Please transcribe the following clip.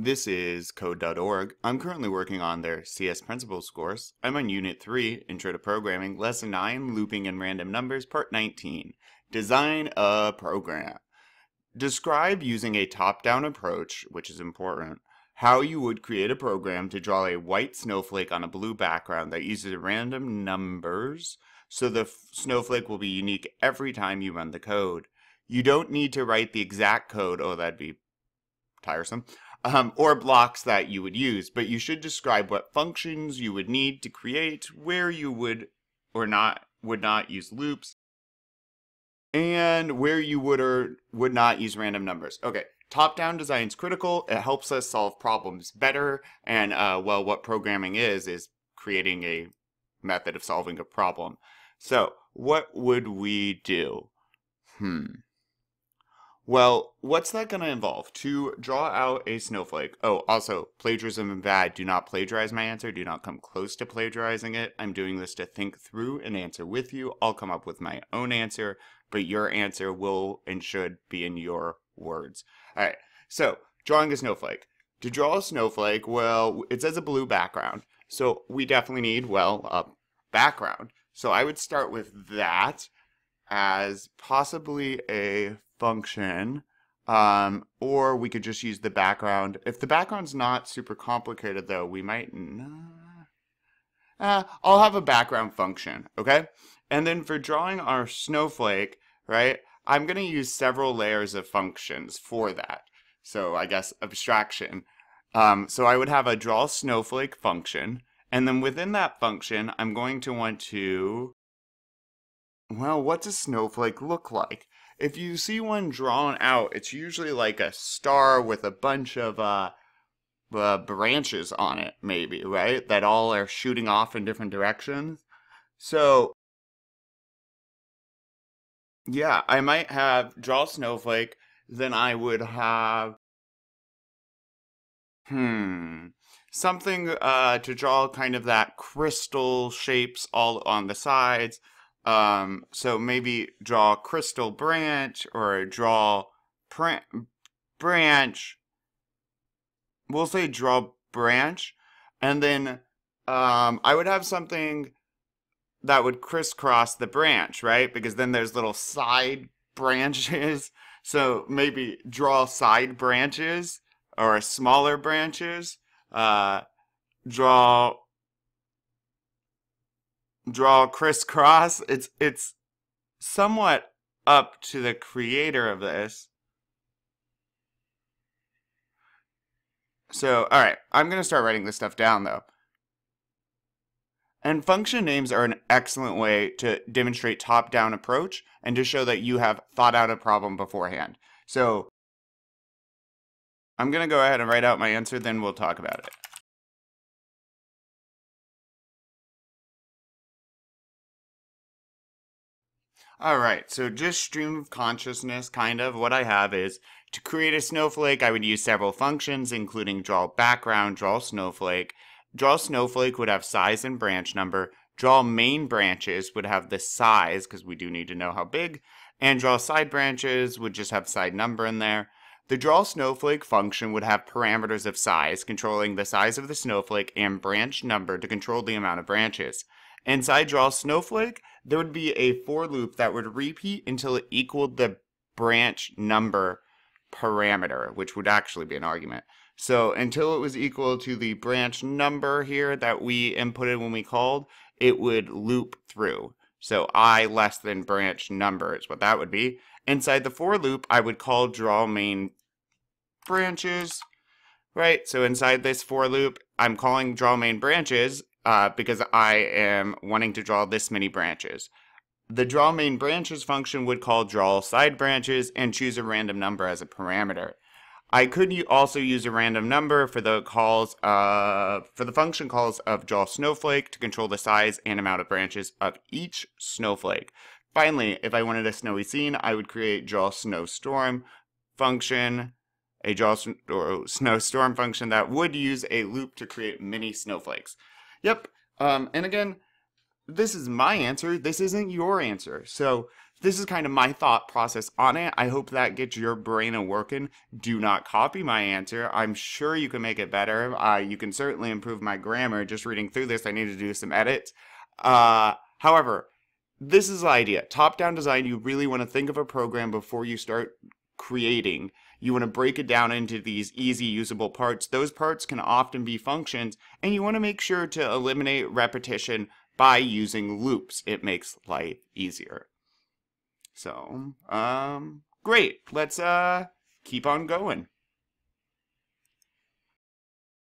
This is Code.org. I'm currently working on their CS Principles course. I'm on Unit 3, Intro to Programming, Lesson 9, Looping and Random Numbers, Part 19. Design a program. Describe using a top-down approach, which is important, how you would create a program to draw a white snowflake on a blue background that uses random numbers so the snowflake will be unique every time you run the code. You don't need to write the exact code, oh that'd be tiresome, um, or blocks that you would use, but you should describe what functions you would need to create, where you would or not would not use loops, and where you would or would not use random numbers. Okay, top-down design is critical. It helps us solve problems better, and uh, well, what programming is is creating a method of solving a problem. So, what would we do? Hmm. Well, what's that going to involve? To draw out a snowflake. Oh, also, plagiarism and bad. Do not plagiarize my answer. Do not come close to plagiarizing it. I'm doing this to think through an answer with you. I'll come up with my own answer, but your answer will and should be in your words. All right, so drawing a snowflake. To draw a snowflake, well, it says a blue background. So we definitely need, well, a background. So I would start with that as possibly a function, um, or we could just use the background. If the background's not super complicated though, we might, uh, I'll have a background function, okay? And then for drawing our snowflake, right, I'm gonna use several layers of functions for that. So I guess abstraction. Um, so I would have a draw snowflake function, and then within that function, I'm going to want to well, what does snowflake look like? If you see one drawn out, it's usually like a star with a bunch of uh, uh, branches on it, maybe, right? That all are shooting off in different directions. So, yeah, I might have draw snowflake, then I would have, hmm, something uh, to draw kind of that crystal shapes all on the sides um, so maybe draw crystal branch or draw branch. We'll say draw branch. And then um, I would have something that would crisscross the branch, right? Because then there's little side branches. So maybe draw side branches or smaller branches. Uh, draw draw crisscross. It's it's somewhat up to the creator of this. So, all right, I'm going to start writing this stuff down though. And function names are an excellent way to demonstrate top-down approach and to show that you have thought out a problem beforehand. So, I'm going to go ahead and write out my answer, then we'll talk about it. All right, so just stream of consciousness, kind of. What I have is to create a snowflake, I would use several functions, including draw background, draw snowflake. Draw snowflake would have size and branch number. Draw main branches would have the size, because we do need to know how big. And draw side branches would just have side number in there. The draw snowflake function would have parameters of size, controlling the size of the snowflake and branch number to control the amount of branches. Inside draw snowflake, there would be a for loop that would repeat until it equaled the branch number parameter, which would actually be an argument. So until it was equal to the branch number here that we inputted when we called, it would loop through. So i less than branch number is what that would be. Inside the for loop, I would call draw main branches, right? So inside this for loop, I'm calling draw main branches, uh, because I am wanting to draw this many branches. The draw main branches function would call draw side branches and choose a random number as a parameter. I could also use a random number for the calls uh, for the function calls of draw snowflake to control the size and amount of branches of each snowflake. Finally, if I wanted a snowy scene, I would create draw snowstorm function, a draw snowstorm function that would use a loop to create many snowflakes. Yep. Um, and again, this is my answer. This isn't your answer. So this is kind of my thought process on it. I hope that gets your brain a working. Do not copy my answer. I'm sure you can make it better. Uh, you can certainly improve my grammar. Just reading through this, I need to do some edits. Uh, however, this is the idea. Top-down design, you really want to think of a program before you start creating. You want to break it down into these easy usable parts. Those parts can often be functions, and you want to make sure to eliminate repetition by using loops. It makes life easier. So, um, great. Let's uh keep on going.